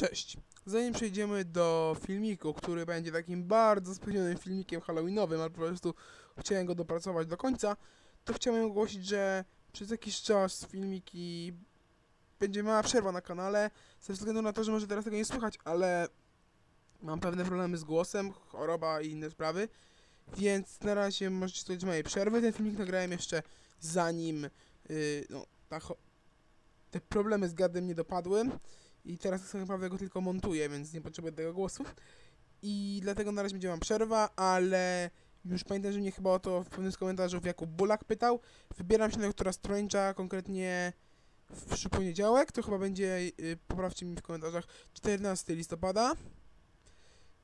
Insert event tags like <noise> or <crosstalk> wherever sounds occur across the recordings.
Cześć! Zanim przejdziemy do filmiku, który będzie takim bardzo spóźnionym filmikiem halloweenowym, ale po prostu chciałem go dopracować do końca, to chciałem ogłosić, że przez jakiś czas filmiki będzie mała przerwa na kanale, ze względu na to, że może teraz tego nie słychać, ale mam pewne problemy z głosem, choroba i inne sprawy, więc na razie możecie słuchać mojej przerwy. Ten filmik nagrałem jeszcze zanim yy, no, ta te problemy z gadem nie dopadły. I teraz tak naprawdę go tylko montuję, więc nie potrzebuję tego głosu. I dlatego na razie będzie mam przerwa, ale już pamiętam, że mnie chyba o to w pewnym z komentarzów Jakub Bulak pytał. Wybieram się na doktora Strange'a, konkretnie w poniedziałek. To chyba będzie, yy, poprawcie mi w komentarzach, 14 listopada.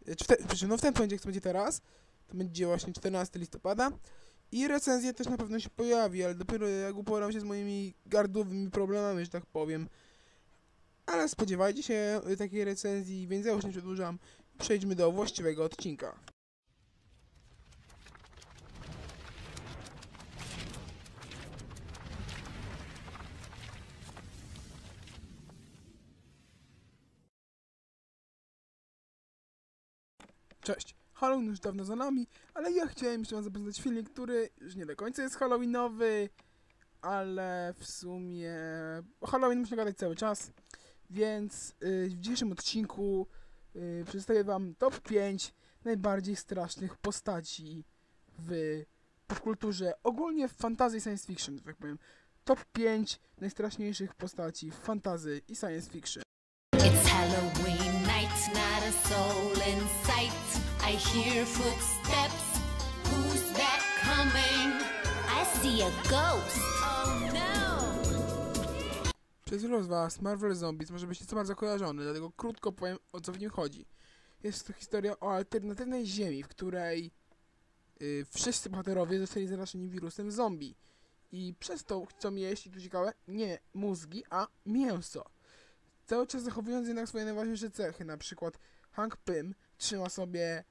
Yy, no w ten poniedziałek, co będzie teraz, to będzie właśnie 14 listopada. I recenzja też na pewno się pojawi, ale dopiero jak uporam się z moimi gardłowymi problemami, że tak powiem. Ale spodziewajcie się y, takiej recenzji, więc ja już nie przedłużam. Przejdźmy do właściwego odcinka. Cześć! Halloween już dawno za nami, ale ja chciałem jeszcze wam zaprezentować filmik, który już nie do końca jest halloweenowy, ale w sumie Halloween można gadać cały czas, więc y, w dzisiejszym odcinku y, przedstawię wam top 5 najbardziej strasznych postaci w popkulturze, ogólnie w fantasy i science fiction, tak powiem. Top 5 najstraszniejszych postaci w fantasy i science fiction. It's Halloween night, not a soul in sight. I hear footsteps. Who's that coming? I see a ghost. Oh no! Przez wielu z Was Marvel Zombies może być nieco bardzo kojarzony, dlatego krótko powiem o co w nim chodzi. Jest to historia o alternatywnej ziemi, w której y, wszyscy bohaterowie zostali zarażeni wirusem zombie. I przez to chcą jeść, i tu ciekawe, nie mózgi, a mięso. Cały czas zachowując jednak swoje najważniejsze cechy, na przykład Hank Pym trzyma sobie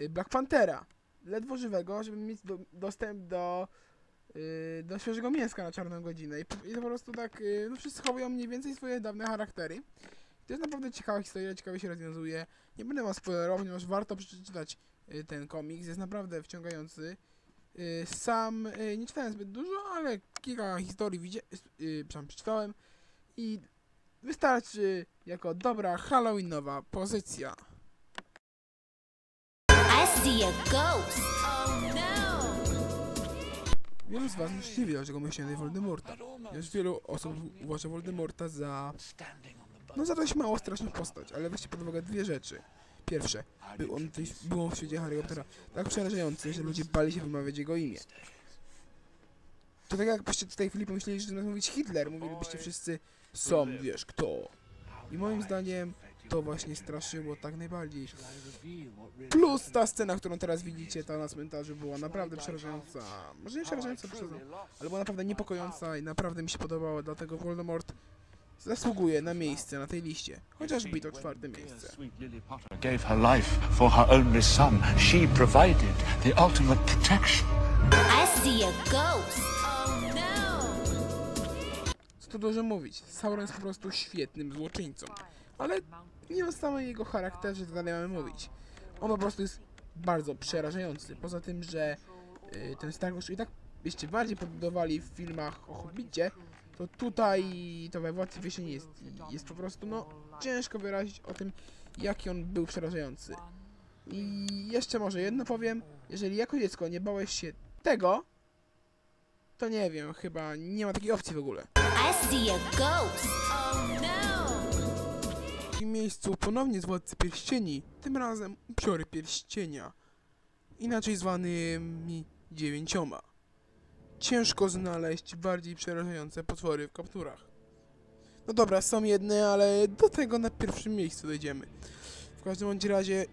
y, Black Panthera, ledwo żywego, żeby mieć do, dostęp do do świeżego mięska na czarną godzinę i, po- i po prostu tak, y, no wszyscy chowują mniej więcej swoje dawne charaktery. To jest naprawdę ciekawa historia, ciekawie się rozwiązuje. Nie będę wam spoilerował, ponieważ warto przeczytać y, ten komiks, jest naprawdę wciągający. Y, Sam y, nie czytałem zbyt dużo, ale kilka historii widzia- y, przeczytałem i wystarczy jako dobra halloweenowa pozycja. I see a ghost. Wielu z was już nie wie, dlaczego myślałem Voldemorta. Już wielu osób uważa Voldemorta za No za dość mało straszną postać, ale weźcie pod uwagę dwie rzeczy. Pierwsze, był on, w- był on w świecie Harry Pottera tak przerażający, że ludzie bali się wymawiać jego imię. To tak jakbyście w tej chwili pomyśleli, że zamiast mówić Hitler, mówilibyście wszyscy Som, wiesz, kto. I moim zdaniem to właśnie straszyło tak najbardziej. Plus ta scena, którą teraz widzicie, ta na cmentarzu była naprawdę przerażająca. Może nie przerażająca, ale była naprawdę niepokojąca i naprawdę mi się podobała, dlatego Voldemort zasługuje na miejsce na tej liście. Chociażby to czwarte miejsce. Sweet Lily Potter gave her life for her only son. She provided the ultimate protection. I see a ghost. Co tu dużo mówić, Sauron jest po prostu świetnym złoczyńcą. Ale nie o samym jego charakterze to dalej mamy mówić. On po prostu jest bardzo przerażający. Poza tym, że y, ten Stargos i tak jeszcze bardziej podbudowali w filmach o Hobbicie, to tutaj to we Władcy Pierścieni jest, jest po prostu, no, ciężko wyrazić o tym, jaki on był przerażający. I jeszcze może jedno powiem, jeżeli jako dziecko nie bałeś się tego, to nie wiem, chyba nie ma takiej opcji w ogóle. I see a ghost. Miejscu ponownie z Władcy Pierścieni, tym razem Upiory Pierścienia, inaczej zwanymi dziewięcioma. Ciężko znaleźć bardziej przerażające potwory w kapturach. No dobra, są jedne, ale do tego na pierwszym miejscu dojdziemy. W każdym bądź razie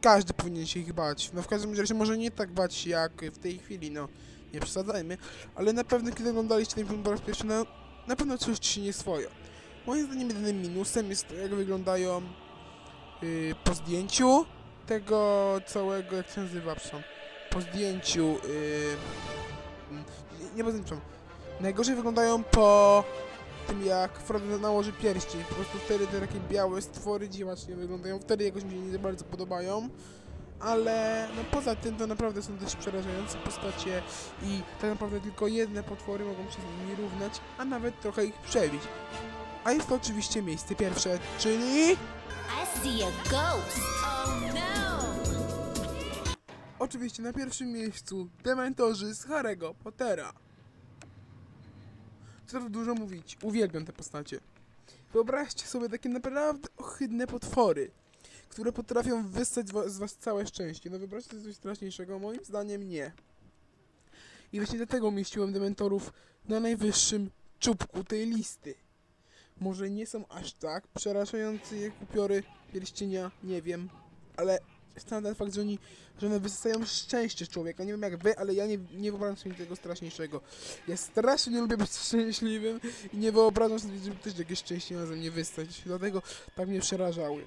każdy powinien się ich bać. No w każdym razie może nie tak bać jak w tej chwili, no nie przesadzajmy, ale na pewno kiedy oglądaliście ten film po raz pierwszy, no, na pewno czujecie się nieswojo. Moim zdaniem jedynym minusem jest to, jak wyglądają yy, po zdjęciu tego całego, jak się nazywa, przepraszam, po zdjęciu, yy, nie, nie zdjęciu, najgorzej wyglądają po tym, jak Frodo nałoży pierścień. Po prostu wtedy te takie białe stwory dziwacznie wyglądają. Wtedy jakoś mi się nie bardzo podobają. Ale no poza tym to naprawdę są dość przerażające postacie i tak naprawdę tylko jedne potwory mogą się z nimi równać, a nawet trochę ich przebić. A jest to oczywiście miejsce pierwsze, czyli... Oh no! Oczywiście na pierwszym miejscu Dementorzy z Harry'ego Pottera. Co tu dużo mówić, uwielbiam te postacie. Wyobraźcie sobie takie naprawdę ohydne potwory, które potrafią wyssać z was całe szczęście. No wyobraźcie sobie coś straszniejszego? Moim zdaniem nie. I właśnie dlatego umieściłem Dementorów na najwyższym czubku tej listy. Może nie są aż tak przerażający jak upiory pierścienia, nie wiem, ale sam ten fakt, że oni że one wysysają szczęście człowieka. Nie wiem jak wy, ale ja nie, nie wyobrażam sobie tego straszniejszego. Ja strasznie nie lubię być szczęśliwym i nie wyobrażam sobie, żeby ktoś jakieś szczęście na mnie wystać. Dlatego tak mnie przerażały.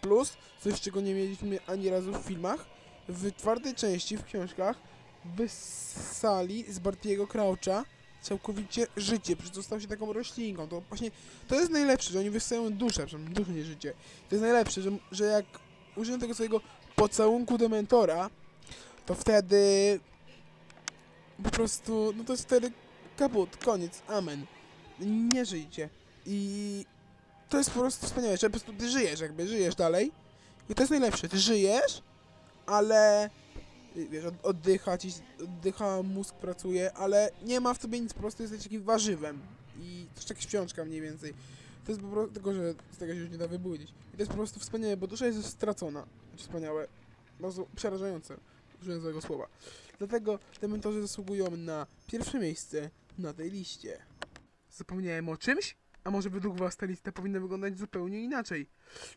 Plus, coś czego nie mieliśmy ani razu w filmach, w czwartej części w książkach wyssali z Bartiego Croucha całkowicie życie, przecież został się taką roślinką. To właśnie, to jest najlepsze, że oni wysysają duszę, przynajmniej duszę, życie. To jest najlepsze, że, że jak użyją tego swojego pocałunku Dementora, to wtedy po prostu, no to jest wtedy kaput, koniec, amen. Nie żyjcie. I to jest po prostu wspaniałe, że po prostu ty żyjesz, jakby żyjesz dalej. I to jest najlepsze, ty żyjesz, ale wiesz, od- oddycha mózg pracuje, ale nie ma w tobie nic, po prostu jesteś takim warzywem. I to jest jak śpiączka mniej więcej. To jest po prostu, tylko że z tego się już nie da wybudzić. I to jest po prostu wspaniałe, bo dusza jest stracona. Znaczy wspaniałe, bardzo przerażające, użyłem złego słowa. Dlatego dementorzy zasługują na pierwsze miejsce na tej liście. Zapomniałem o czymś? A może według was ta lista powinna wyglądać zupełnie inaczej?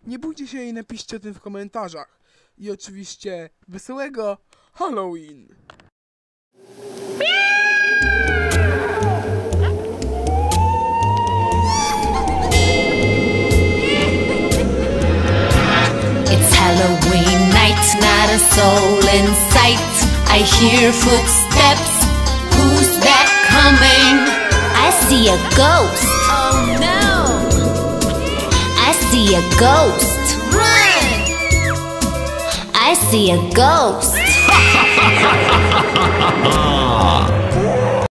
Nie bójcie się i napiszcie o tym w komentarzach. I oczywiście wesołego Halloween! It's Halloween night, not a soul in sight. I hear footsteps. Who's that coming? I see a ghost. Oh no! I see a ghost. I see a ghost. <laughs>